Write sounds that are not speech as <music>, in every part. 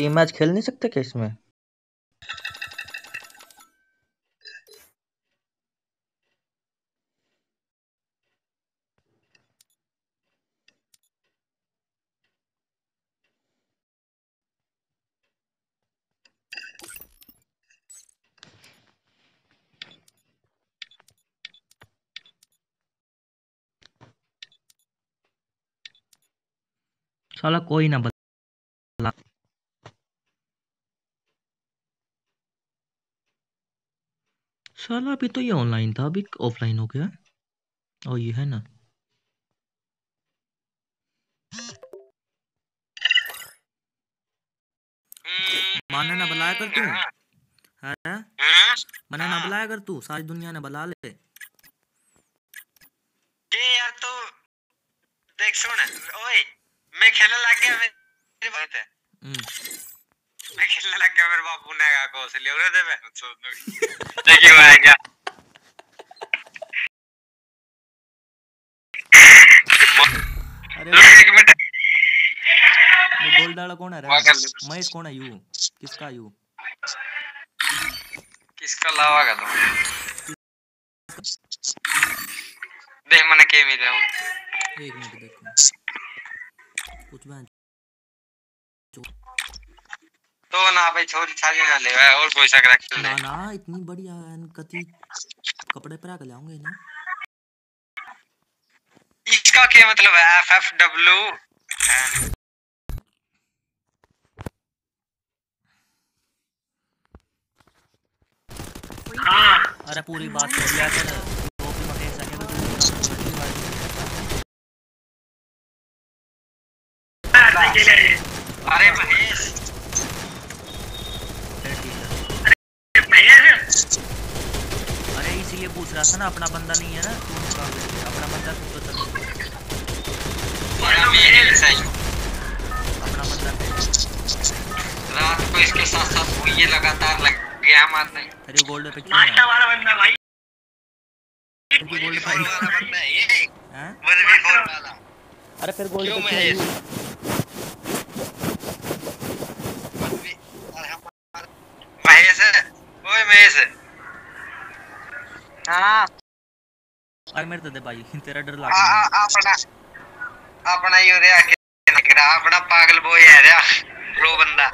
Team match खेल नहीं सकते क्या इसमें? साला कोई ना साला अभी तो ये ऑनलाइन था अभी ऑफलाइन हो गया। और ये है ना। माने ना बुलाया कर तू। है? मने ना बुलाया कर तू सारी दुनिया ने बुला ले। के यार तू देख सुन ओए मैं खेलने लग गया मेरी बात है। हम्म, मैं खेलने लग गया मेरे बापू ने कहा कौशल उरे दे मैं? देखिए वो आएगा? अरे एक मिनट। ये गोल डाला कौन है। महेश कौन है यू? किसका यू? किसका लावा का तुम? देख मैंने के मिला हूँ। एक मिनट देखो। कुछ बहन तो ना भाई छोरी छाली ना ले और कोई सा रख ले। ना ना इतनी बढ़िया कति कपड़े पहना के लाऊँगे ना इसका क्या मतलब है? एफ़ एफ़ डब्ल्यू अरे पूरी बात कर लिया कर। महेश है अरे महेश इसीलिए पूछ रहा था ना अपना बंदा नहीं है ना तू निकाल दे अपना बंदा खुद तो चल अपना बंदा रात को इसके साथ साथ वो ये लगातार लग गया मारने। अरे गोल्ड पे क्यों है? वाला बंदा भाई। क्योंकि गोल्ड वाला बंदा है ये। हैं? वाला अरे फिर गोल्ड क्यों पे क्यों महेश? है? हमारा महेश है ओए महेश हाँ। अरे मेरे तो दे भाई तेरा डर आ, लग आ, रहा अपना अपना ये रे आके निकला अपना पागल बॉय है रे प्रो बंदा।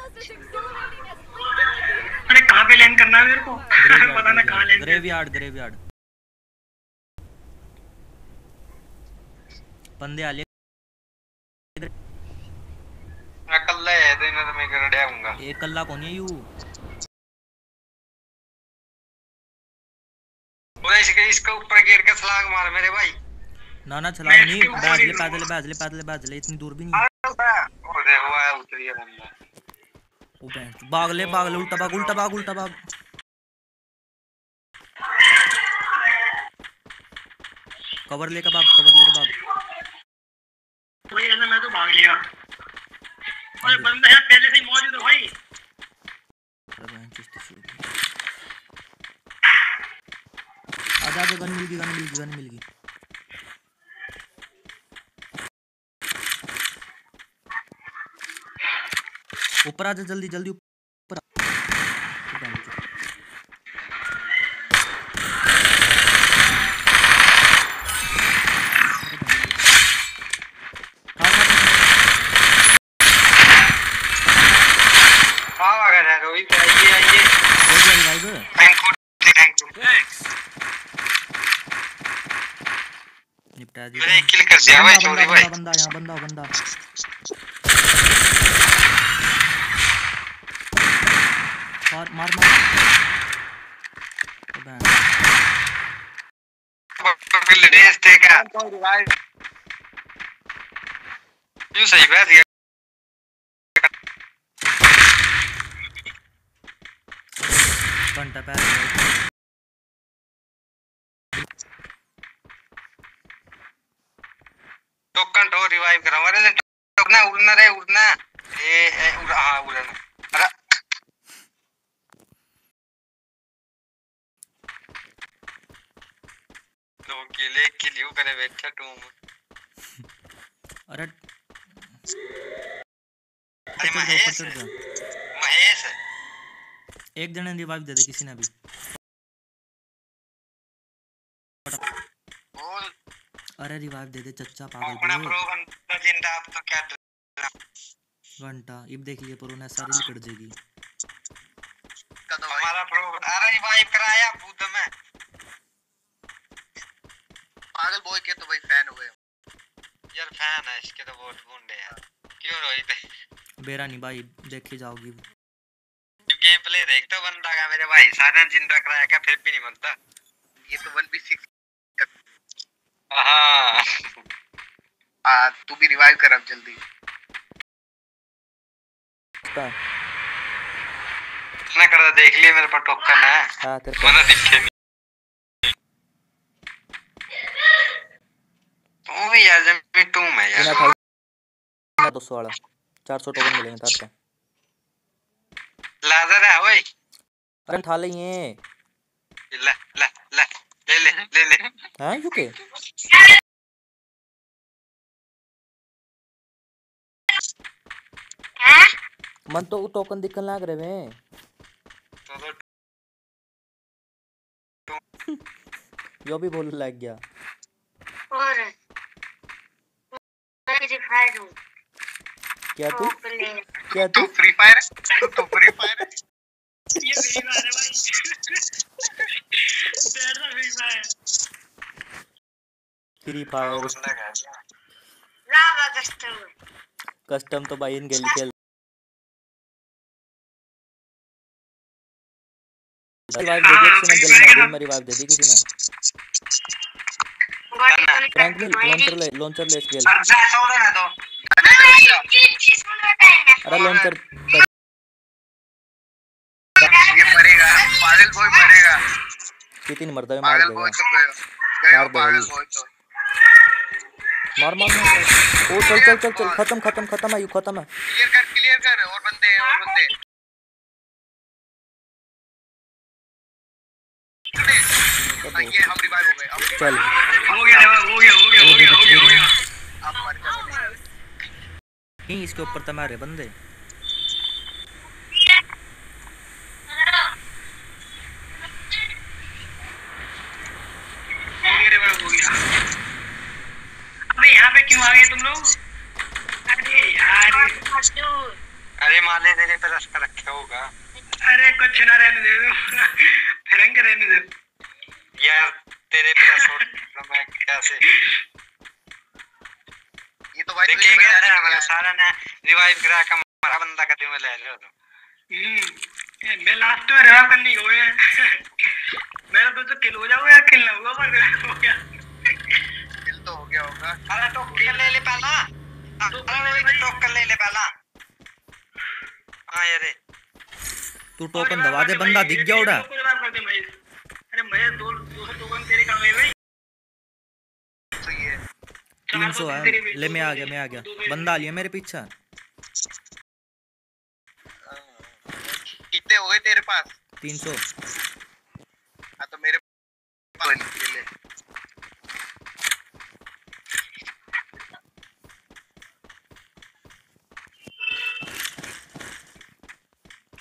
अरे कहाँ पे लैंड करना है मेरे को? <laughs> पता ना कहाँ लैंड ग्रेवयार्ड ग्रेवयार्ड। बंदे आ लिए मैं कल है तो इन्हें तो मैं कर डाऊँगा एक कल्ला कौन है यू? इसके इसके ऊपर गिर के छलांग मार मेरे भाई ना ना छलांग नहीं बैजले पैदल बैजले पैदल बैजले इतनी दूर भी नहीं ओ देखो आया उतरी है बंदा ओ बहन भाग ले भाग ले उल्टा भाग उल्टा भाग उल्टा भाग कवर लेकर भाग कवर लेकर भाग वही है ना मैं तो भाग लिया अरे बंदा है पहले से ही मौजूद है भाई अरे बहन चुस्त शुरू आजा गन मिल गई, गन मिल गई, गन मिल गई। ऊपर आ जा जल्दी जल्दी निपटा दिया मैंने किल कर दिया भाई बंदा, भाई। बंदा यहाँ बंदा बंदा। मार मार मार। बहन, बिल रेस देगा यू सही बैठ गया घंटा पैर गया। टोकन तो रिवाइव करा। अरे उड़ना उड़ना रे उड़ना। ए ए उड़ हाँ उड़ना। अरे। दो किले किल यू करे बैठा तू अरे। अरे ऊपर महेश। एक जने रिवाइव दे दे किसी ने भी बोल अरे रिवाइव दे दे चच्चा अपना पागल प्रो बे बंदा ज़िंदा आप तो क्या घंटा इब देखिए प्रो ने सारी कट जाएगी। का तो हमारा प्रो अरे रिवाइव कराया बुद्ध में। पागल बॉय के तो भाई फ़ैन हुए यार फ़ैन है इसके तो वोट गुंडे यार क्यों रोई बेरा नहीं भाई देखी जाओगी। गेम प्ले देख तो बंदा का मेरे भाई सारा ज़िंदा कराया क्या फिर भी नहीं बनता। ये तो 1v6 हाँ। आ तू भी रिवाइव कर अब जल्दी। ना कर देख लिए मेरे पर टोकन है। हाँ तेरे मैंने दिखे नहीं। तू भी यार जब टू में यार। बिना दो सौ वाला। चार सौ टोकन मिलेंगे तार का लाजर है ओए। अरे उठा ले ये। ले ले ले। ले ले ले ले। हाँ यूके मन तो टोकन दिखन लाग रहे हैं यो भी बोल लग गया। और दूँ। क्या तू? क्या तू? फ्री फायर तू फ्री फायर <laughs> ये फ्री फायर है भाई। फ्री फायर कस्टम तो भाई इन गेली खेल रिवाइव दे दी किसी ने जल्दी मार में रिवाइव दे दी किसी ने। फ्रैंक मिल लॉन्चर ले लॉन्चर ले तो अरे लॉन्चर मरेगा। पागल बॉय मरेगा। कितनी नहीं मरता है? मार देगा। तो मार दे भाई। तो। मार मार मार। ओ चल चल चल चल। खत्म खत्म खत्म है यू खत्म है। क्लियर कर क्लियर कर और बंदे और बंदे। ये हम रिवाइव गए। अब चल। हो गया हो गया हो गया हो गया हो गया अब मर जा नहीं इसके ऊपर तुम्हारे बंदे हो गया रे भाई, हो गया अबे यहाँ पे क्यों आ गए तुम लोग? अरे यार। अरे माले तेरे पे रस कर रखे होगा। अरे कुछ ना रहने दे दो। फिरंग रहने दे। यार तेरे पे रस हो तो मैं कैसे? ये तो भाई देखे गया है मतलब सारा ने रिवाइव करा के हमारा बंदा का दिल में ले रहे हो तुम हम्म मैं लास्ट में रहा करनी हो गया मेरा तो तो किल हो जाओगे या किल ना होगा पर हो गया। तो होगा। अरे टोकन ले ले पहला। अरे टोकन ले ले पहला। हाँ यार तू टोकन दबा दे बंदा दिख गया उड़ा। अरे मैं दो दो टोकन तेरे काम है भाई। तो तीन सौ है ले मैं आ गया मैं आ गया। बंदा आ लिया मेरे पीछे। कितने हो गए तेरे पास? तीन सौ। हाँ तो मेरे पास ले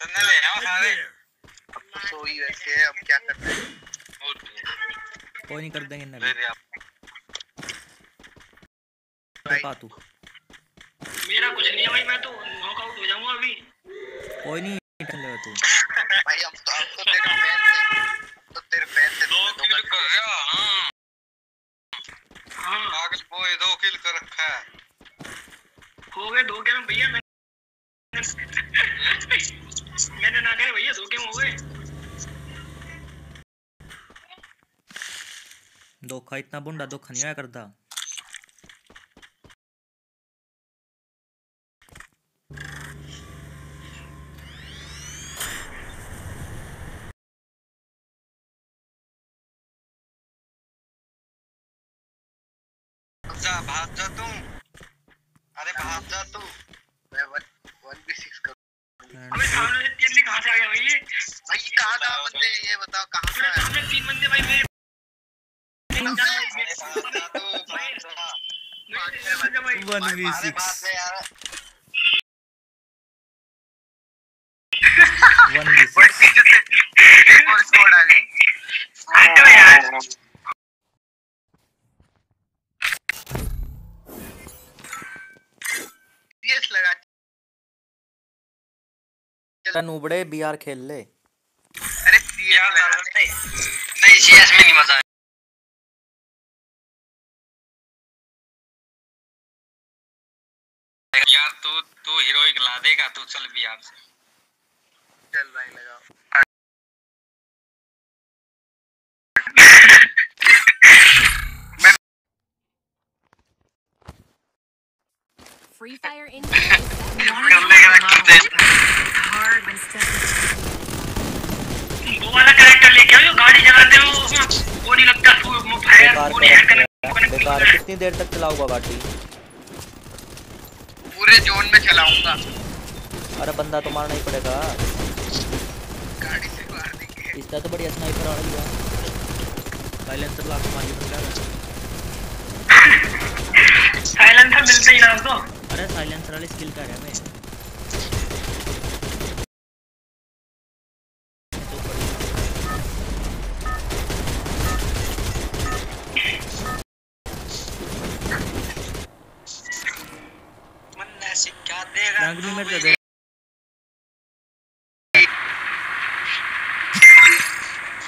तन्ने ले आओ सारे तो ही वैसे अब क्या करना है। कोई नहीं कर देंगे तू। मेरा कुछ नहीं है भाई मैं तो नॉकआउट हो जाऊँगा अभी। कोई नहीं टेंशन ले तू। भाई अब तो तो तेरे फ़ैन थे तो तेरे फ़ैन थे दो किल कर। गया हाँ। हाँ। पागल बॉय दो किल कर रखा है। हो गए धोखे में भैया मैं मैंने ना करे भैया धोखे हो गए। धोखा इतना बुंडा धोखा नहीं आया करता। नूबड़े बीआर खेल ले अरे नहीं सीएस में नहीं मज़ा यार तू तू हीरोइक ला देगा तू चल बिहार से चल भाई लगाओ Free Fire in कर लेगा तू hard when stepping. वो वाला कैरेक्टर लेके आओ गाड़ी चलाते हो वो नहीं लगता फायर वो नहीं हेड कर कनेक्ट बेकार। कितनी देर तक चलाऊँगा गाड़ी? पूरे जोन में चलाऊँगा। अरे बंदा तो मारना ही पड़ेगा। गाड़ी से मार देंगे इसका तो बढ़िया स्नाइपर आ रही है। साइलेंसर ला के मारी बंदा साइलेंसर मिलते ही ना उसको अरे साइलेंसर वाली स्किल का है मैं तो बढ़िया। मन ने सिक्का देगा रंग भी तू मेरे भी दे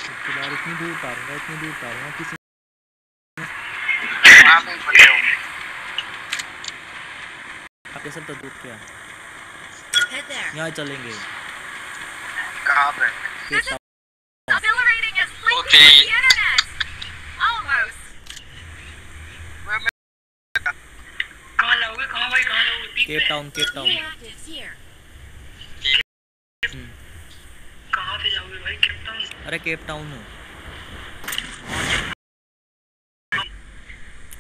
इसके बाद इतनी दूर इतनी दूर उतारूँगा किसी वहाँ पे आपके सब तो दूर क्या? यहाँ चलेंगे। कहाँ पे? केप टाउन केप टाउन कहाँ जाओगे भाई अरे केप टाउन में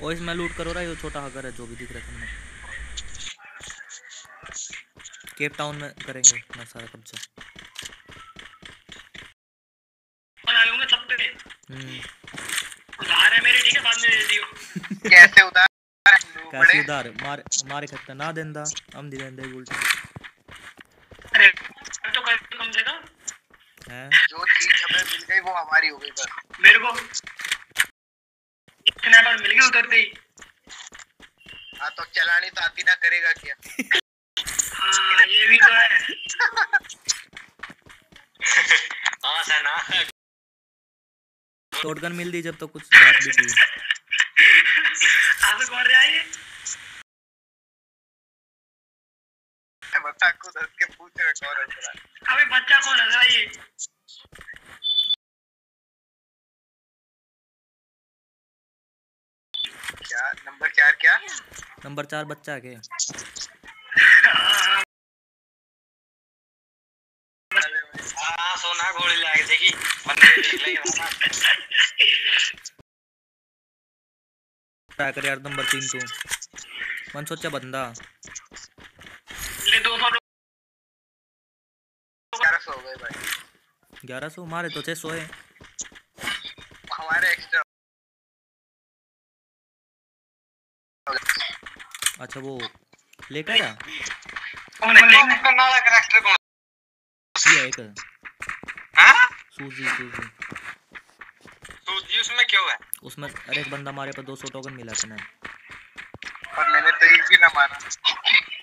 ओ इसमें लूट करो रहा है ये छोटा हगर है जो भी दिख रहा है तुमने। केप टाउन में करेंगे अपना सारा कब्जा। हम्म उधार है मेरे ठीक है बाद में दे दियो कैसे उतार? कैसे उधार मार मारे खत्ता ना देंदा हम दे देंदे उल्टा। अरे तो कर कम से कम। है? जो चीज़ हमें मिल गई वो हमारी हो गई बस। मेरे को स्नैपर मिल गई उधर से। ही हाँ तो चलानी तो आती ना करेगा क्या? हाँ ये भी तो है। हाँ सना शॉटगन मिल दी जब तो कुछ <laughs> बात भी थी आप कौन रहा है। ये बता खुद हंस के पूछ रहा कौन है अबे बच्चा कौन है ये? क्या? नंबर चार क्या? नंबर चार बच्चा के। हाँ, सोना गोली लागे देखी। बंदे देख लेंगे ट्राई कर यार नंबर तीन तू? मन सोचा बंदा। ले दो सौ ग्यारह सौ हो गए भाई। ग्यारह सौ? मारे तो छः सौ है। हमारे एक्स्ट्रा अच्छा वो लेकर आया? कौन है लेने करने वाला करेक्टर कौन? ये एक। हाँ? सूजी सूजी। तो जी उसमें क्यों है? उसमें अरे एक बंदा मारे पर दो सौ टोकन मिला था ना। और मैंने तो एक भी ना मारा।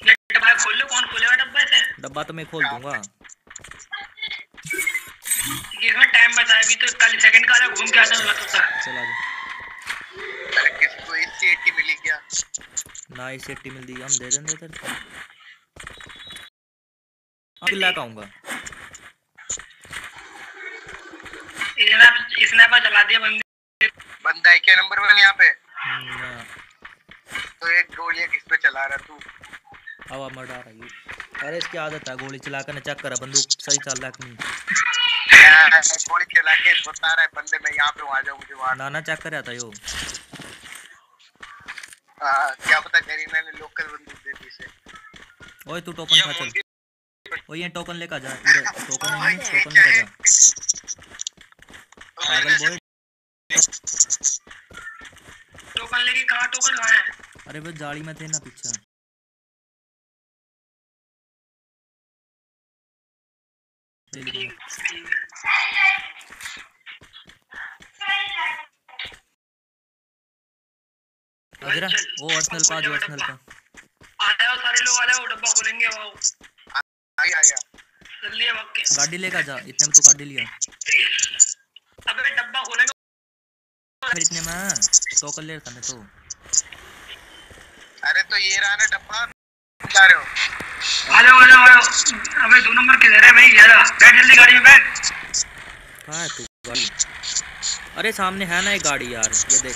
डब्बा खोल लो कौन खोलेगा डब्बा से? डब्बा तो मैं खोल दूँगा। ये इसमें टाइम बचा है अभी तो इकतालीस सेकंड का है, घूम के आता हूँ है चला जा किसी को एसी एटी मिली क्या? ना इस मिल दी हम दे देंगे तेरे अब लाक आऊँगा। स्नैप स्नैपर चला दिया बंदे बंदा है क्या नंबर वन यहाँ पे। ना, तो एक किस पे चला रहा तू। मर रही है। अरे इसकी आदत है गोली चला कर चेक करा बंदूक सही चल रहा है कि नहीं। गोली चला के बता रहा है बंदे मैं यहाँ पे वहाँ जाऊँ मुझे वहाँ। नाना चेक कर रहा था यो। हाँ क्या पता करीना ने लोकल बंदूक दे दी इसे। ओए तू टोकन खा चल। ओए ये टोकन लेकर जा इधर <laughs> टोकन है नहीं टोकन लेकर जा। <laughs> पागल बॉय टोकन लेके कहाँ टोकन कहाँ है? अरे वो जाली में थे ना पीछे। ले ली ठीक। ठीक अजरा वो अर्सनल पा जो अर्सनल का। आ जाओ सारे लोग आ जाओ डब्बा खोलेंगे वो आ गया आ गया। जल्दी है भाग के। गाड़ी लेकर जा इतने में तो गाड़ी लिया। अबे डब्बा खोलेंगे। फिर इतने में टोकन ले रखा मैं तो। अरे तो ये रहा ना डब्बा। जा रहे हो। आ जाओ आ जाओ आ जाओ। अबे दो नंबर के रहे भाई ज़्यादा। बैठ जल्दी गाड़ी में बैठ। कहाँ है तू गाड़ी? अरे सामने है ना एक गाड़ी यार ये देख।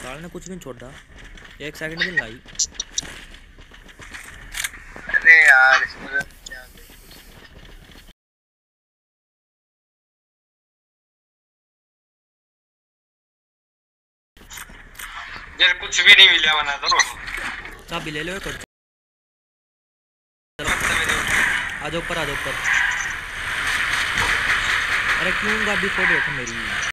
साल ने कुछ भी नहीं छोड़ा। एक सेकंड भी लाई। अरे यार इसमें तो यार कुछ भी नहीं मिला बना तो। चाबी ले लो एक और। आ जाओ ऊपर आ जाओ ऊपर। अरे क्यों गाड़ी फोड़ रहे थे मेरी?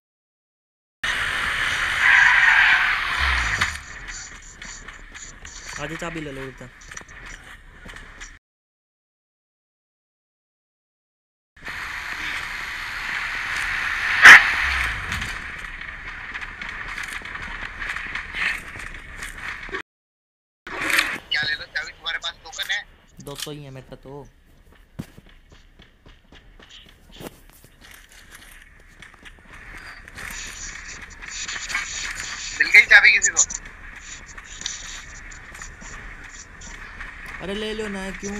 आजे चाबी ले लो उड़ता क्या ले लो चाबी? तुम्हारे पास टोकन है। दो सौ ही है मेरे तो मिल गई चाबी किसी को क्यों?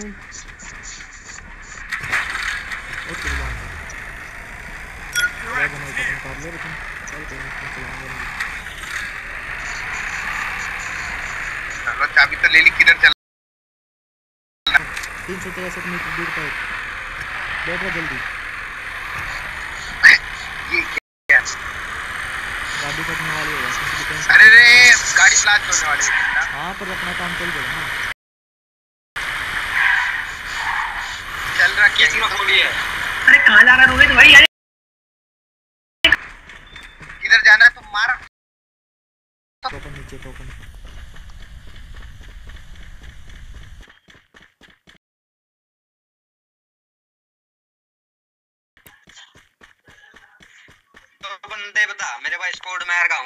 क्या तो लेकिन? चल मैं। चलो चाबी तो ले ली किधर चल? तीन सौ तिरसठ मीटर दूर पर। बैठ रहा जल्दी। ये क्या? गाड़ी कटने वाली है अरे रे गाड़ी ब्लास्ट होने वाली है। हाँ पर अपना काम चल जाएगा ना। है अरे कहाँ जा रहा रोहित? भाई अरे किधर जाना है तुम मार। टोकन नीचे टोकन तो बंदे बता मेरे पास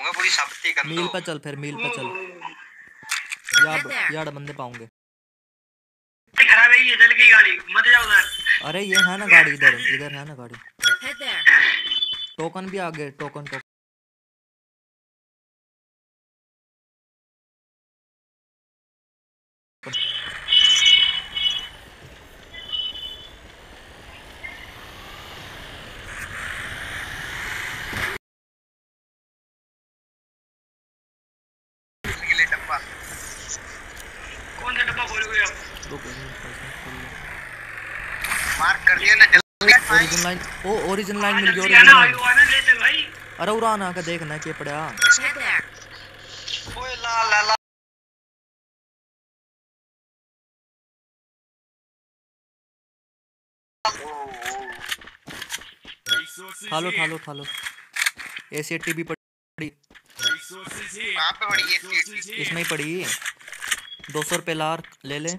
में पूरी सब्ती कर मील पे चल फिर मील पे चल। यार यार बंदे पाऊँगे खराब है ये जल गई गाड़ी। मत जाओ उधर। अरे ये है ना गाड़ी इधर इधर है ना गाड़ी। टोकन भी आ गए टोकन टोकन लाइन ओ ओरिजिन लाइन मिल गई ओरिजिन अरे उड़ान आके देखना के पड़ा. ओए ला ला ला। ठालो ठालो ठालो एसीटी भी पड़ी। कहाँ पे बड़ी है इसमें ही पड़ी। दो सौ रुपये लार ले ले।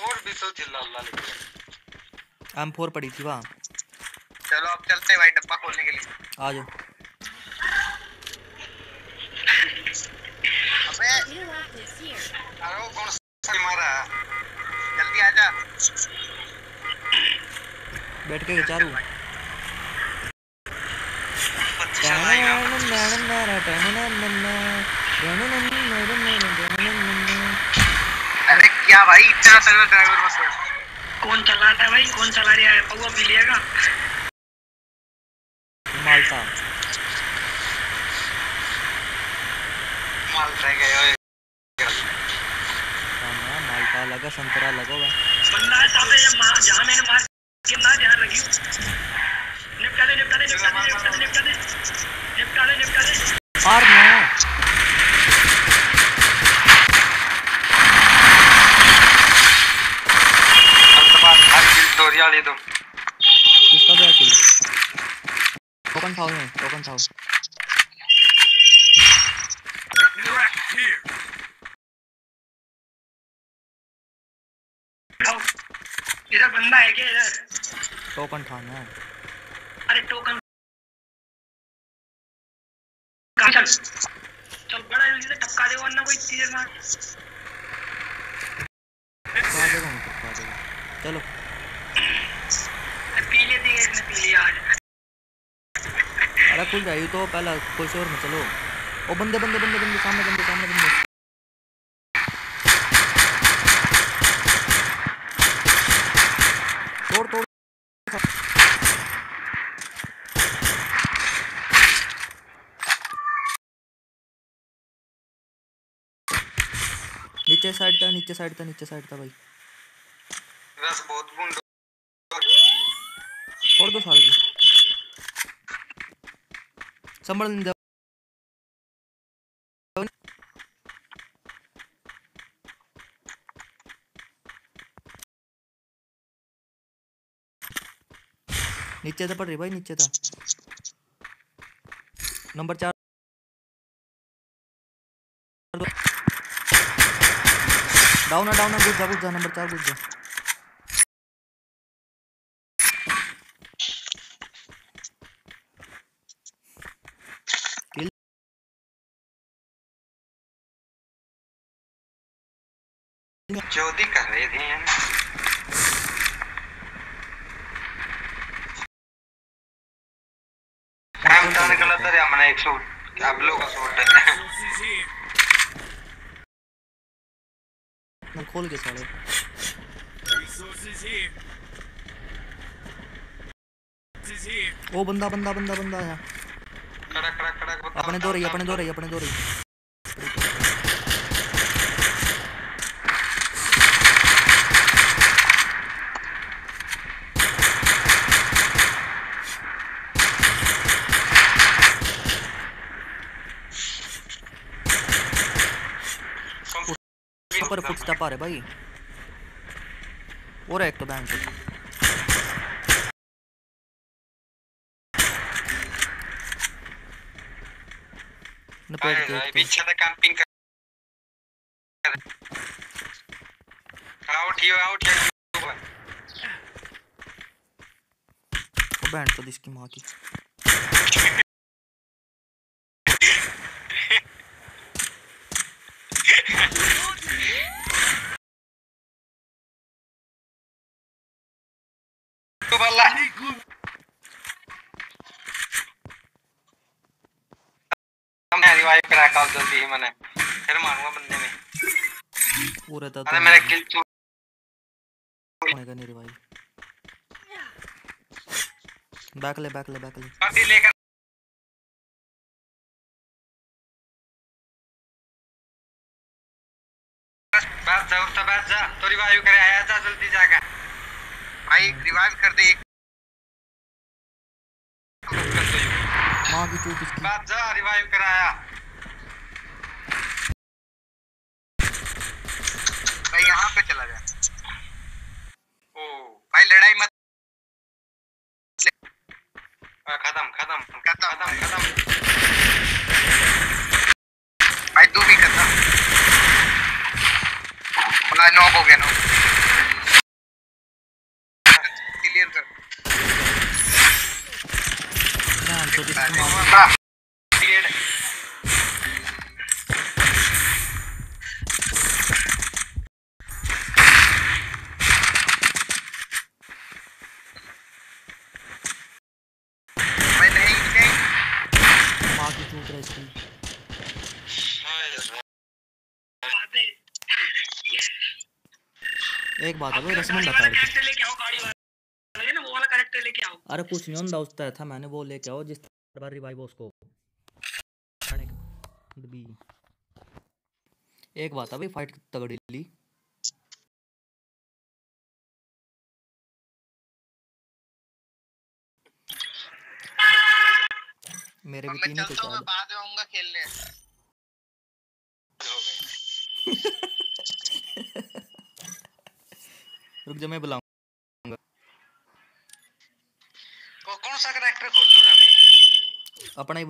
और भी तो चिल्ला एम फोर पड़ी थी वहाँ। चलो अब चलते भाई डब्बा खोलने के लिए। आ जाओ। अबे New optics here. अरे वो कौन मारा जल्दी आ जा। बैठ के पच्चीस अरे क्या भाई इतना सर्वर ड्राइवर मत कौन चलाता है भाई? कौन चला रहा है? पौवा पी लिएगा माल्टा माल रह गए ओए माल्टा लगा संतरा लगा हुआ बंदा है सामने जब मैंने मार के ना ध्यान रखी निपटा दे निपटा दे निपटा दे निपटा दे निपटा दे। निपटा दे निपटा दे। मार ना। दोरिया ले किसका गया किल टोकन था उसमें टोकन खाओ इधर बंदा है क्या इधर टोकन था ना अरे टोकन चल चल बड़ा जल्दी से टपका दे वरना कोई इतनी देर में टपका देगा टपका देगा चलो अरे पी लेती है इसने पी लिया आज अरे खुल जाइए तो पहला कोई शोर में चलो ओ बंदे बंदे बंदे बंदे सामने बंदे सामने बंदे। तोड़ तोड़। नीचे साइड था नीचे साइड था नीचे साइड था भाई। छोड़ दो साले दे नीचे था पड़ रही भाई नीचे था नंबर चार डाउन डाउन घुस जा घुस जा नंबर चार घुस जा ज्योति कर रहे थे। काम करने का लगा हमने एक सूट आप लोगों का सूट है ना खोल के साले। ओ बंदा बंदा बंदा बंदा है कड़क कड़क कड़क अपने दो रही अपने दो रही अपने दो रही। फुट रहे भाई और एक तो बैंक नपेट के पीछे से कैंपिंग कर आउट आउट तो बैंड तो इसकी माँ की तू बल्ला मैं कॉल जल्दी ही मैंने। फिर मारूँगा बंदे में। पूरे था अरे तो मेरा किल चू नहीं रे भाई। बैक ले बैक ले बैक ले। पार्टी लेकर बैठ जा उठता बैठ जा। तो रिवाइव करे आया जा जल्दी जाकर भाई रिवाइव कर दे। माँ की चूत इसकी। बैठ जा रिवाइव कराया भाई यहाँ पे चला जा ओ भाई लड़ाई मत खत्म खत्म खत्म, खत्म खत्म। भाई तू भी खत्म। नॉक हो गया नॉक क्लियर कर बैंड तो इसकी अरे माँ की वाह, Cleared. भाई नहीं नहीं माँ की चूत रहा इसकी हाय बातें एक बात है भाई रसमन बता रही कैरेक्टर लेके आओ गाड़ी वाला। है ना वो वाला कैरेक्टर लेके आओ। अरे कुछ नहीं होता उसता था मैंने वो लेके आओ जिस बार रिवाइव उसको। एक बात है भाई फाइट तगड़ी ली मेरे भी तीन ही तो मैं बाद में आऊँगा खेलने। <laughs> <laughs> रुक जा मैं बुलाऊं को कौन सा करेक्टर खोल लूँ रे मैं? अपना ही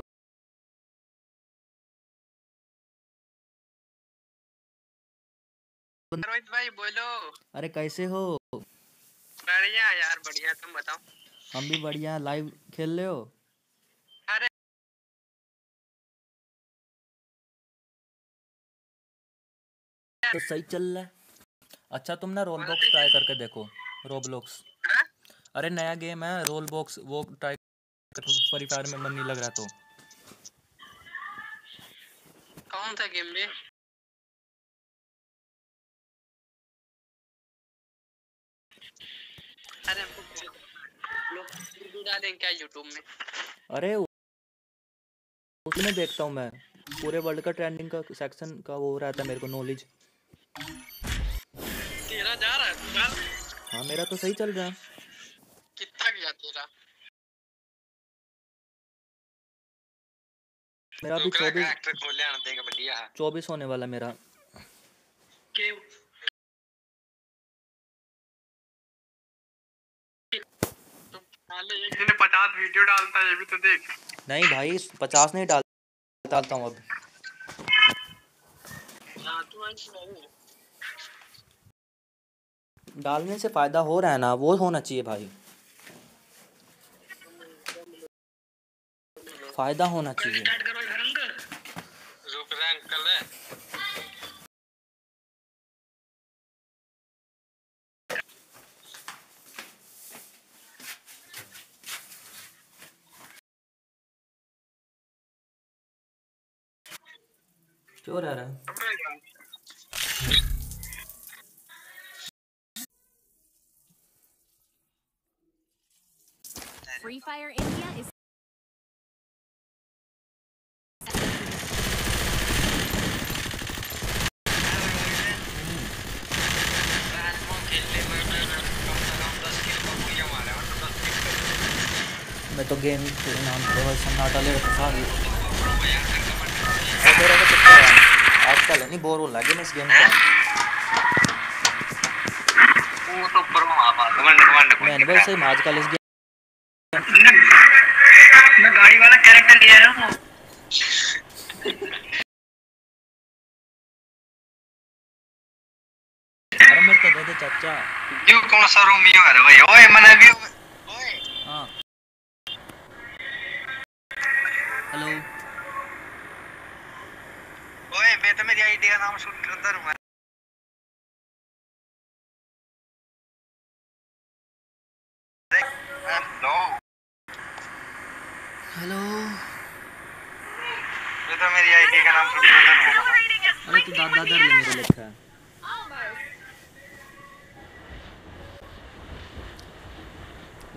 रोहित भाई बोलो। अरे कैसे हो? बढ़िया यार बढ़िया तुम बताओ। हम भी बढ़िया लाइव खेल रहे हो? अरे तो सही चल रहा है। अच्छा तुम ना रोल बॉक्स ट्राई करके देखो रोबलॉक्स? अरे नया गेम है रोल बॉक्स वो ट्राई फ्री फायर में मन नहीं लग रहा तो। कौन था गेम में अरे लोग क्या यूट्यूब में? अरे उसमें देखता हूँ मैं। पूरे वर्ल्ड का ट्रेंडिंग का सेक्शन का वो रहता है मेरे को नॉलेज है तू मेरा तो सही चल रहा। कितना गया तेरा? मेरा अभी चौबीस चौबीस होने वाला मेरा। के एक दिन पचास वीडियो डालता है ये भी तो देख। नहीं भाई पचास नहीं डाल डालता हूँ अब। हाँ तू डालने से फ़ायदा हो रहा है ना वो होना चाहिए भाई। फ़ायदा होना चाहिए। क्यों रह रहा है? Free Fire India is मैं तो गेम के नाम पे सन्नाटा ले रखा था। मेरा तो आजकल नहीं बोर हो लगे मैं इस गेम से वो तो मैंने बस सही आजकल इस गेम चाचा यू कौन सा रूम यू है भाई ओए मैंने भी ओए हाँ हेलो ओए मैं तो मेरी आईडी का नाम शूट करता हूँ मैं हेलो हेलो मैं तो मेरी आईडी का नाम शूट करता हूँ अरे तू दादा दर ले मेरे लिखा है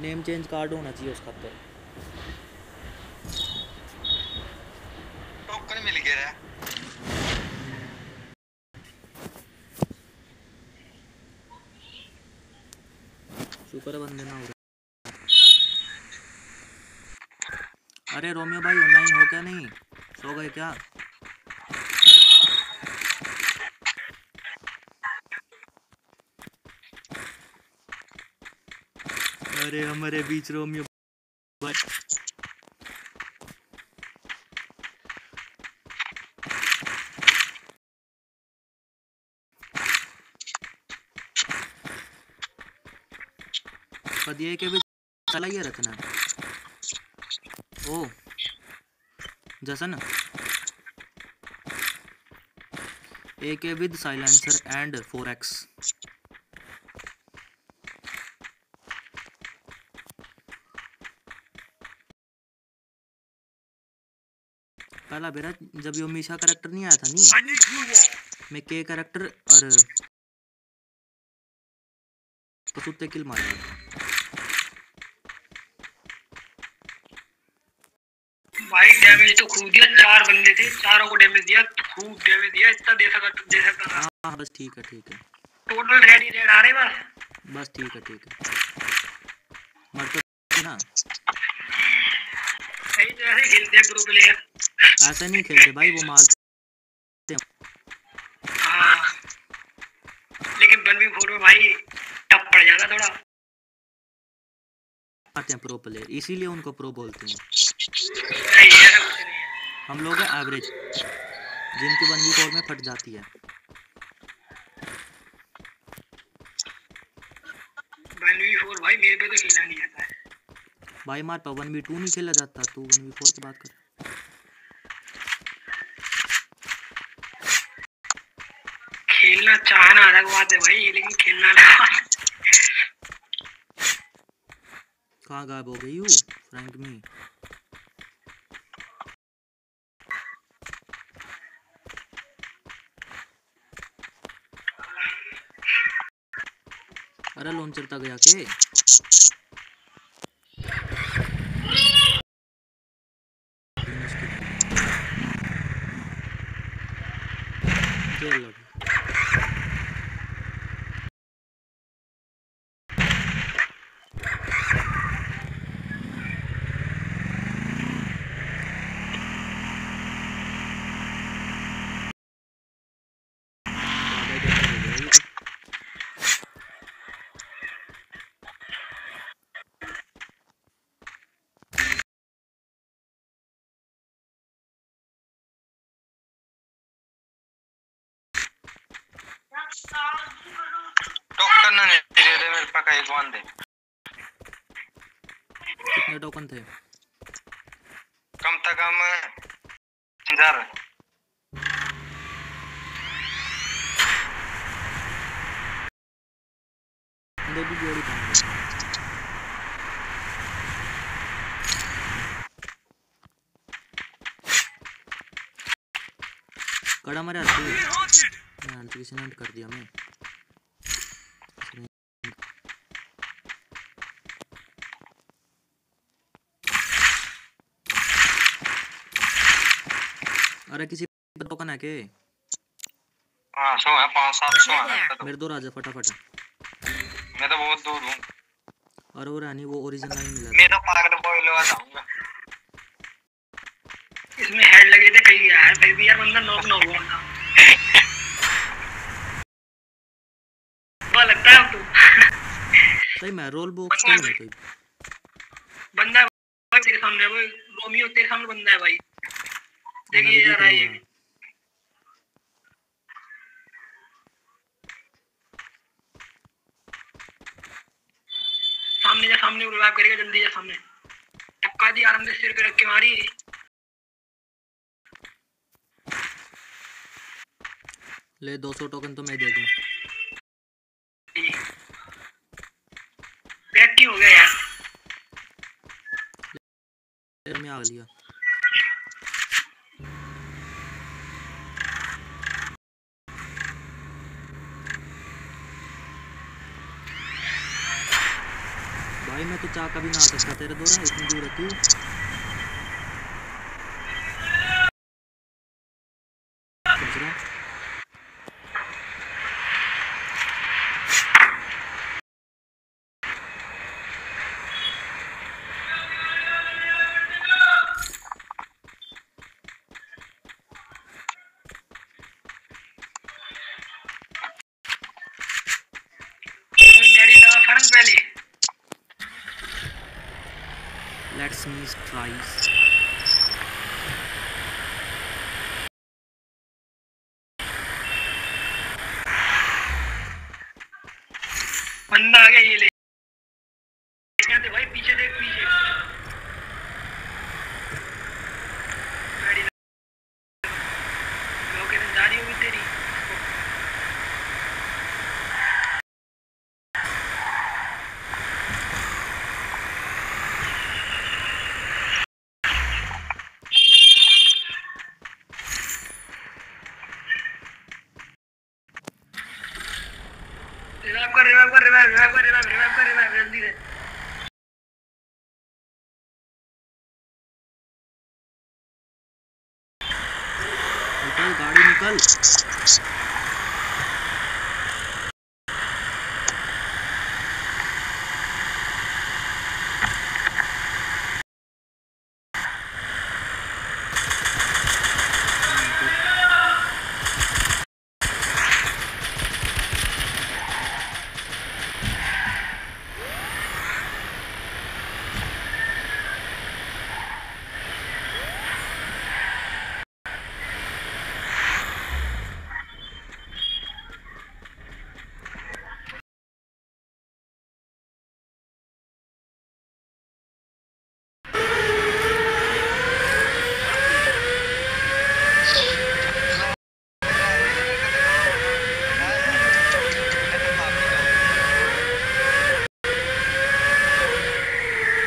नेम चेंज कार्ड होना चाहिए उसका पे टोकन मिल गया रे शुक्र बंदे ना हो अरे रोमियो भाई ऑनलाइन हो क्या नहीं? सो गए क्या? अरे हमारे बीच रोमियो भाई। के भी चला ही रखना। ओ, Jason. A K with silencer and four X पहला बेरा जब यो मीशा करेक्टर नहीं आया था नहीं। मैं के करेक्टर और कुत्ते किल मारा भाई डैमेज तो खूब दिया चार बंदे थे चारों को डैमेज दिया खूब डैमेज दिया इतना दे सका दे सकता था। हाँ हाँ, बस ठीक है ठीक है। टोटल रेडी रेड आ रहे बस? बस ठीक है ठीक है। मर तो ना? सही तो ऐसे खेलते हैं प्रो प्लेयर ऐसे नहीं खेलते भाई वो मारते हाँ। लेकिन वन वी फोर में भाई टप पड़ जाता थोड़ा। मारते हैं प्रो प्लेयर इसीलिए उनको प्रो बोलते हैं। नहीं हम लोग हैं एवरेज जिनकी वन और में फट जाती है। वन वी फोर भाई मेरे पे तो खेला नहीं आता है। भाई मार पर वन वी टू नहीं खेला जाता तू वन वी फोर की बात कर। चाहना अलग बात है भाई लेकिन खेलना अलग कहाँ गायब हो गई हूँ, फ्रैंक में? अरे, लॉन्चर तक गया के जेल लग ज़्यादा डैमेज हो गया ये तो। टोकन नहीं दे एक वन दे कितने टोकन थे? कम से कम हज़ार दे भी जोड़ी पाऊँगा कड़ा मारे आते। मैं तो किसी ने कर दिया मैं अरे किसी पे टोकन है के। हाँ सौ है पाँच सात सौ है मेरे दो राजा फटाफट। मैं तो बहुत दूर हूँ। और वो रानी वो ओरिजिनल नहीं मिला मैं तो पागल बॉय लगा जाऊँगा। इसमें हेड लगे थे कहीं है फिर भी यार बंदा नॉक ना हुआ था। लगता है तो। सही मैं रोल बॉक्स है कोई। बंदा है भाई तेरे सामने वो रोमियो तेरे सामने बंदा है भाई। सामने जा सामने रिवाइव करेगा जल्दी जा सामने। टपका दी आराम से सिर पे रख के मारी। ले 200 टोकन तो मैं दे दूँ। बैक क्यों हो गया यार। मैं आ लिया भाई मैं तो चाह कभी ना आ सकता तेरे दो इतनी दूर है तू आ गया ये ले भाई पीछे गाड़ी लोकेशन जा रही होगी तेरी रिवाइव कर रिवाइव कर रिवाइव रिवाइव कर रिवाइव रिवाइव कर रिवाइव जल्दी से निकल गाड़ी निकल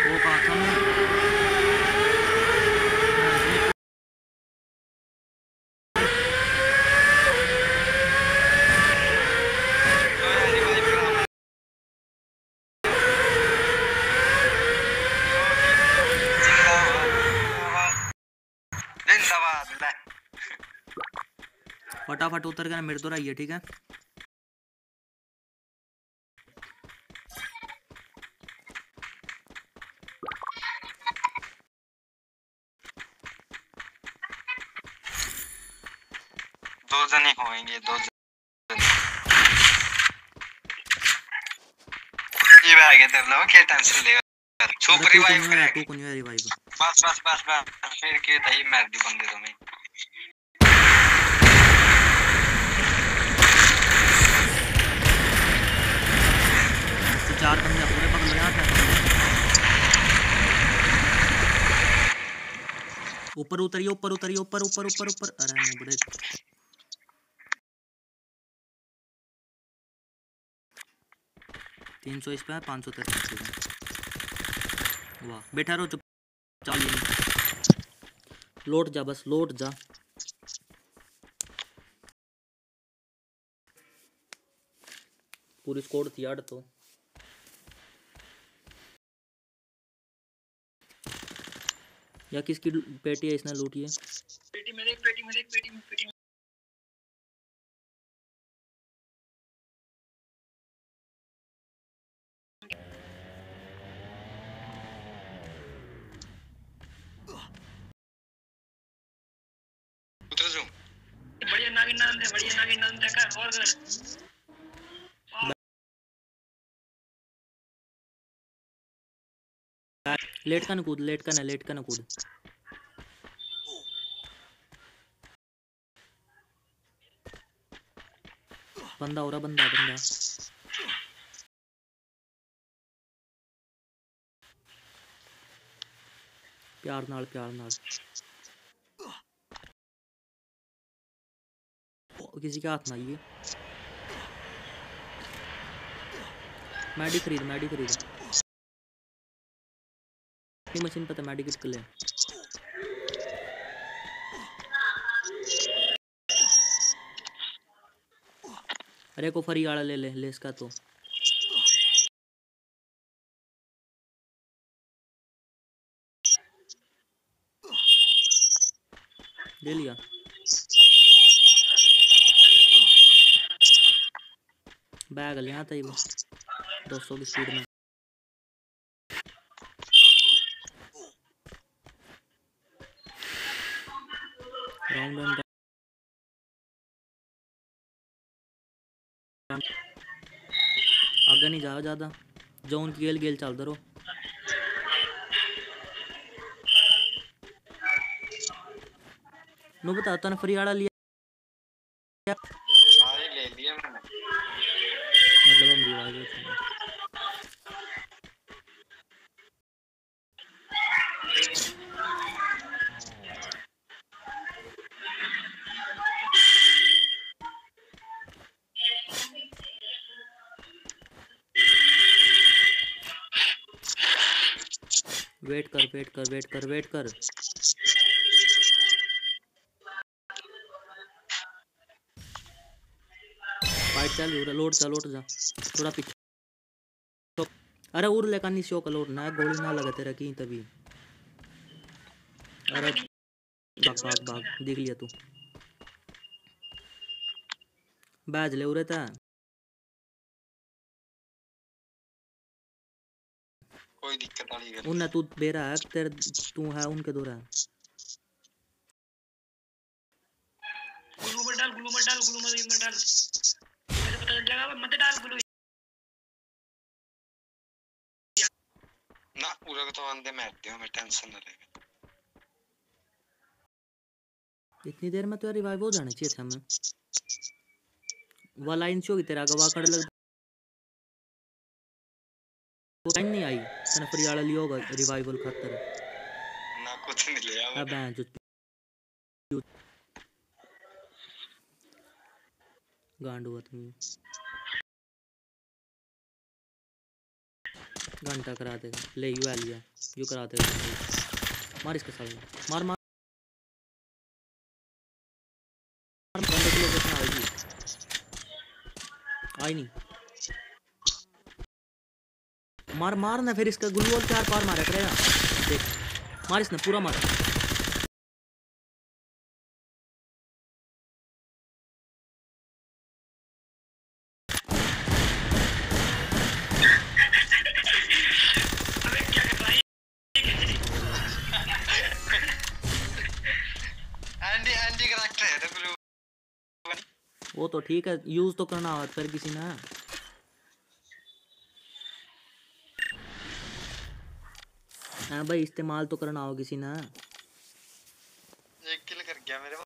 वो कहा था मैं जिंदाबाद ले फटाफट उतर कर मेरे तो रही है ठीक है? दो जने होंगे दो जने। ये बैग है तेरे लोग क्या टेंशन ले सुपर रिवाइव तू करेगा। कौन है रिवाइव बस बस बस बस फिर के तई मार दी बंदे तुम्हें तो चार बंदे पूरे पकड़ लो यहाँ पे ऊपर उतरिए ऊपर उतरिए, ऊपर ऊपर ऊपर ऊपर। अरे नहीं, बड़े। तीन सौ इस पे पाँच सौ तक वाह, बैठा रहो चुप। चालिए। लौट जा बस, लौट जा। पूरी स्कोर थी आठ तो। या किसकी पेटी है इसने लूटी है? पेटी में देख पेटी में देख पेटी में पेटी में उतर जाओ। बढ़िया नागिन नाम है बढ़िया नागिन नाम थे कर और लेट का न कूद लेट का न, लेट का न कूद बंदा हो रहा, बंदा बंदा। प्यार नाल प्यार नाल। किसी के हाथ में आइए। मैडी खरीद मैडी खरीद। अपनी मशीन पता मैडी किट ले। अरे को फरी वाला ले ले ले इसका तो। ले लिया। बैग ले आता ही वो दो सौ की स्पीड में। आगे नहीं जाओ ज़्यादा। जोन की गेल गेल चलते रहो। नु बता तने फ्री वाला लिया? मतलब हम रिवाज वेट कर वेट कर वेट कर वेट कर। फाइट चल लोट जा जा। थोड़ा पीछे। अरे उर लेका नहीं शो का लोट ना गोली ना लगा तेरा तभी। अरे भाग भाग भाग, देख लिया तू। बाज ले उरे था कोई दिक्कत वाली गल उन्हें तू बेरा है तेरे तू है उनके दो है। ग्लू मत डाल ग्लू मत डाल ग्लू मत डाल। मुझे पता चल जाएगा मत डाल ग्लू। ना पूरा तो मारते हो मैं टेंशन ना ले इतनी देर में तो रिवाइव हो जाने चाहिए थे हमें। वो लाइन से होगी तेरा गवा कर लग नहीं आई। तने फरियाला लिया होगा रिवाइवल खातर ना कुछ नहीं लिया। अब मैं जो गांड हुआ तुम घंटा करा देगा ले यू आ लिया यू करा देगा मार। इसके साथ मार मार। बंदे की लोकेशन आएगी आई नहीं। मार मार ना फिर इसका गुलवोल चार पार मारा करेगा देख मार इसने पूरा मार। ग्लू वो तो ठीक है यूज़ तो करना फिर किसी ने। हाँ भाई इस्तेमाल तो करना हो किसी ने। एक किल कर गया मेरे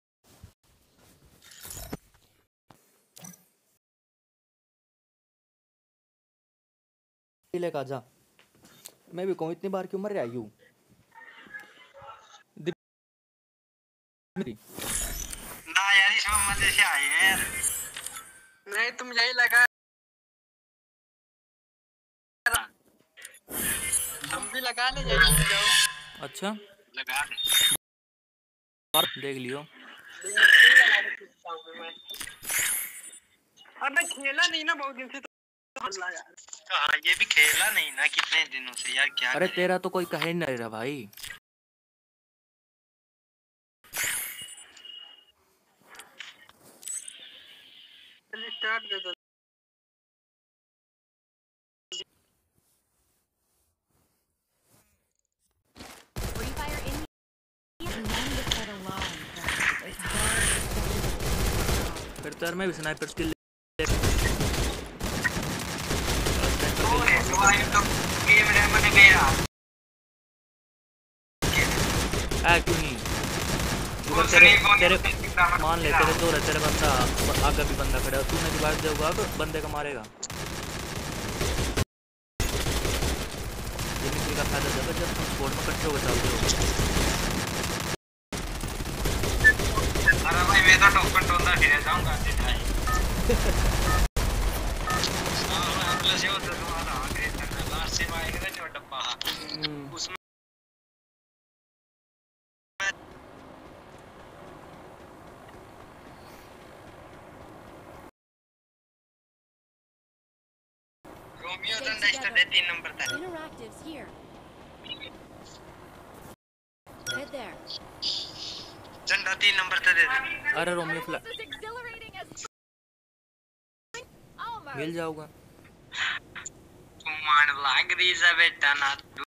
ले का जा मैं भी कहूँ इतनी बार क्यों मर रहा यू ना यार इसमें मज़े से आए हैं यार। नहीं तुम यही लगा हम भी लगा ले यही अच्छा। लगा दे और देख लियो। अबे खेला नहीं ना बहुत दिन से तो यार। हाँ ये भी खेला नहीं ना कितने दिनों से यार क्या अरे तेरा तो कोई कहे नहीं रहा भाई। स्टार्ट कर दो Free fire in and then get that alone. It's तो यार मैं भी स्नाइपर स्किल तो मैंने मेरा नहीं तेरे तेरे ले। तेरे बंदा आगे भी बंदा खड़ा है तूने रिवाइव देगा अब बंदे का मारेगा का फ़ायदा स्पोर्ट में हो भाई मैं तो टोकन टोंदा फिर जाऊँगा सीधा ही हाँ, हाँ, प्लस ये होता है तुम्हारा आगे तक लास्ट से आएगा ना जो डब्बा उसमें रोमियो डंडा together. स्टडी तीन नंबर तक interactives here. Head there. झंडा तीन नंबर दे दे। अरे रोमियो. मिल जाऊँगा। लाग रही है बेटा ना तू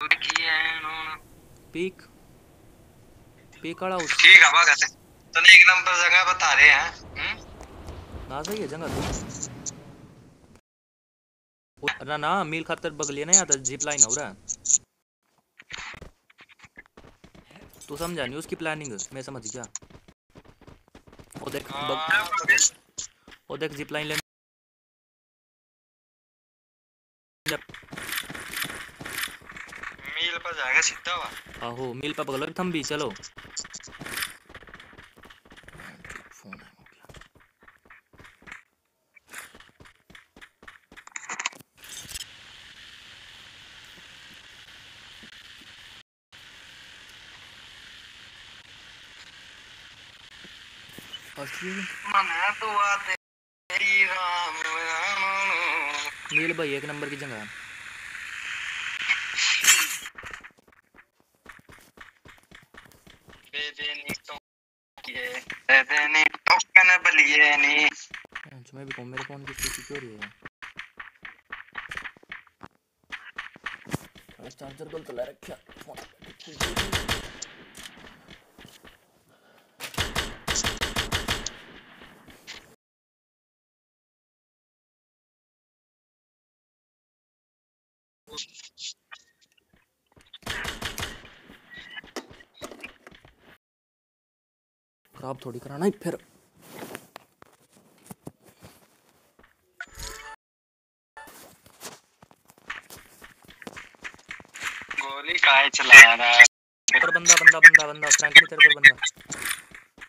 की है ना। पीक। पीक आड़ा उस ठीक है भगत तने एक नंबर जगह बता रहे हैं हम्म? ना सही है जगह तू। ना ना मील खातर बगलिए नहीं आता जिप लाइन हो रहा है तू समझा नहीं उसकी प्लानिंग मैं समझ गया। और देख बग, और देख जिप लाइन ले। मील पर जाएगा सीधा। हुआ आहो मील पर बगलो थम भी चलो फ़ोन है असली मन है तो तेरी रात नील भाई एक नंबर की जगह तो अच्छा, मैं भी कहूँ मेरे फ़ोन की स्थिति क्यों रही है? चार्जर गलत ला रखा। खराब थोड़ी कराना ही फिर। गोली काहे चला रहा है? बंदा बंदा बंदा बंदा फ्रैंकली तेरे पर बंदा।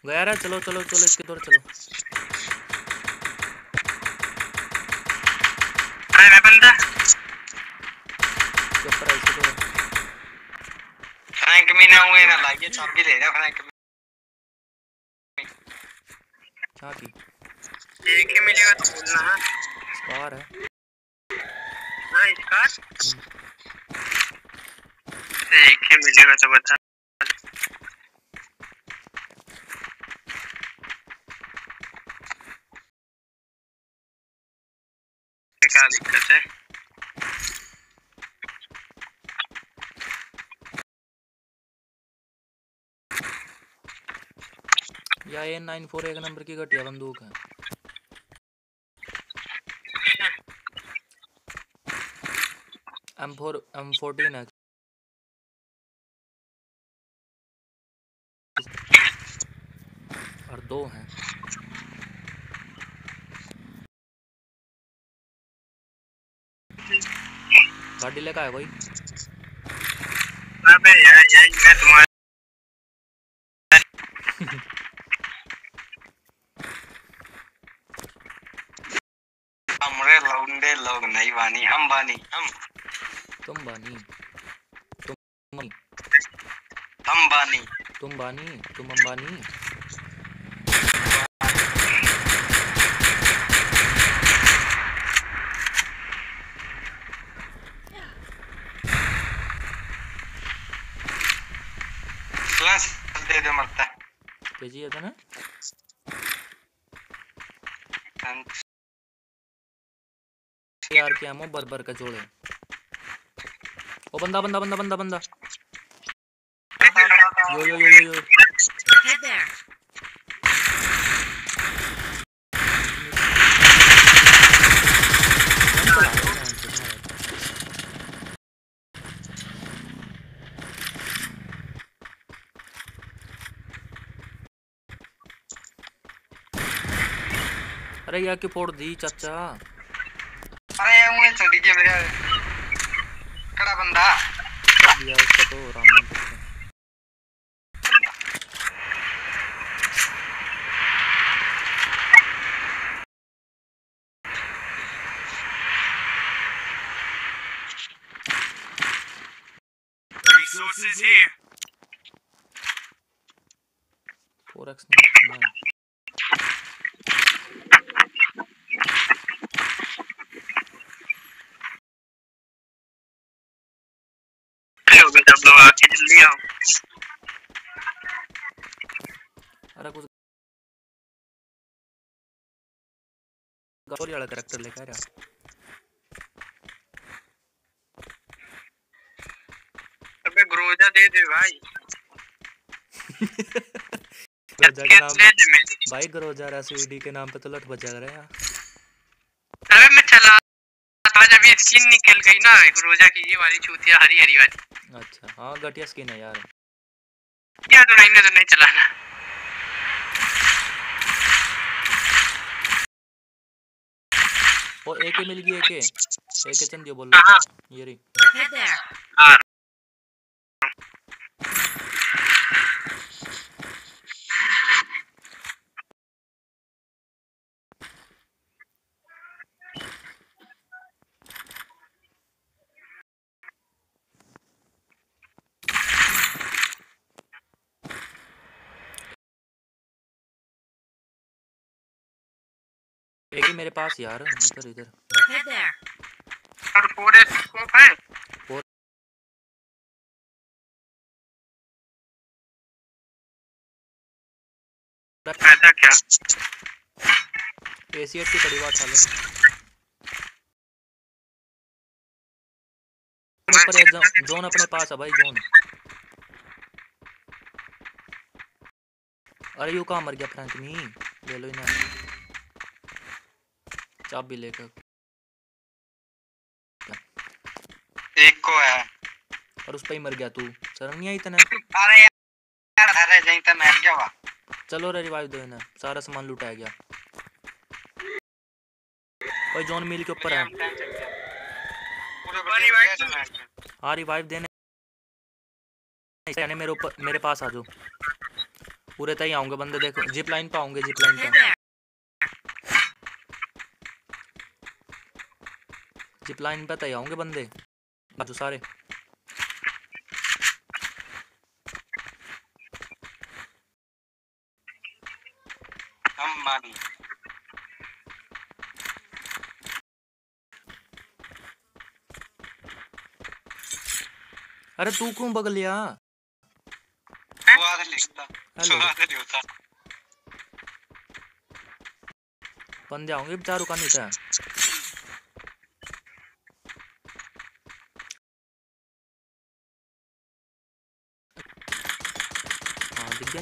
गया रे चलो चलो चलो इसके दौर चलो। अरे मैं बंदा। ऊपर है इसके दौर। फ्रैंक मी ना हुए ना लाइए चाबी ले रहा फ्रैंक क्या की एक ही मिलेगा तो बोलना है? स्कार है। हाँ इसका एक ही मिलेगा तो बता क्या दिक्कत है या ए नाइन फोर एक नंबर की घटिया बंदूक है। एम फोर एम फोर्टीन है। और दो हैं। गाड़ी लेकर आया कोई? अबे यार यही मैं तुम्हारे हमरे लौंडे बानी हम बानी हम। तुम बानी तुम हम बानी। तुम बानी तुम अंबानी क्लास दे दे मरता। तेज़ी है था ना यार क्या मो बर बर का जोड़े। ओ बंदा बंदा बंदा बंदा बंदा। यो यो यो यो यो। है यहाँ? अरे यार क्यों फोड़ दी चाचा। चढ़ी के मेरे कड़ा बंदा। तो राम नाम करके Resources here. फोर एक्स नहीं रखना है। हेलो बेटा अब लोग आके जल्दी आओ अरे कुछ गौरी वाला करेक्टर लेकर आ रहा अबे ग्रोजा दे दे भाई गरोजा के नाम भाई गरोजा रसवीडी के नाम पे तो लठ बजा रहे हैं अरे मैं चला जब ये स्किन निकल गई ना ग्रोजा की ये वाली चूतिया हरी हरी वाली अच्छा हाँ घटिया स्किन है यार या तो नहीं तो नहीं चलाना ओ एक ही मिल गई एक एक चंद चंदियो बोल। हाँ। ये रही। एक ही मेरे पास यार इधर। इधर स्कोप है ऐसा क्या? एसीएस की कड़ी बात चालू ऊपर एक जो- जोन अपने पास है भाई जोन। अरे यू कहाँ मर गया फ्रैंक नहीं ले लो इन्हें। चाप भी लेकर एक को है। और उस पे ही मर गया तू। शर्म नहीं आई तने? अरे यार अरे जहीं तक मर गया हुआ? चलो रे रिवाइव दो इन्हें सारा सामान लुटाया गया। भाई जॉन मिल के ऊपर है। हाँ रिवाइव देने यानी मेरे ऊपर मेरे पास आ जाओ पूरे तय आऊँगे बंदे देखो जिप लाइन पे आऊँगे जिप लाइन पे जिप लाइन पे तय आऊँगे बंदे। जाओ सारे। मानी। अरे तू क्यों बगल लिया बंदे आऊँगे बेचारू का नहीं था हाँ दिख गया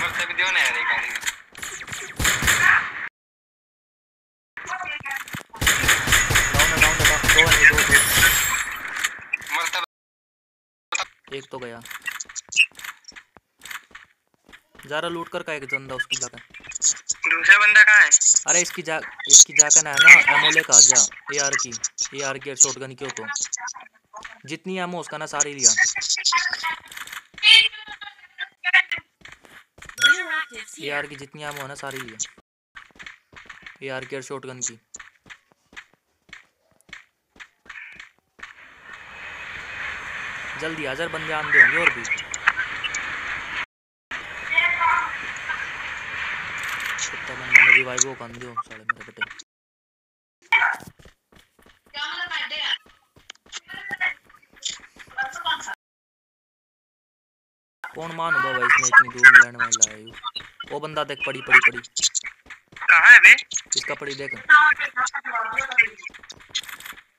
मरते भी दियो ना यार एक आदमी डाउन है डाउन है दो है दो दो मरते एक तो गया। जरा लूट कर का एक बंदा उसकी जगह दूसरा बंदा कहाँ है? अरे इसकी जा इसकी जाकर ना है ना एमओले का जा एआर की एआर की शॉटगन की हो तो। जितनी एमओ उसका ना सारी लिया। एआर की जितनी एमओ है ना सारी लिया। एआर की शॉटगन की। जल्दी आ जरा बंदे आंदे होंगे और भी। रिवाइव कर दो साले मेरे बेटे। कौन मान होगा भाई इसने इतनी दूर मिलाने में लाया वो बंदा देख पड़ी पड़ी पड़ी। कहाँ है बे इसका पड़ी देख।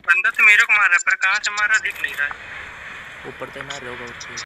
बंदा तो मेरे को मार रहा है पर कहाँ से मारा? दिख नहीं रहा है। ऊपर तक मार रहा होगा उसको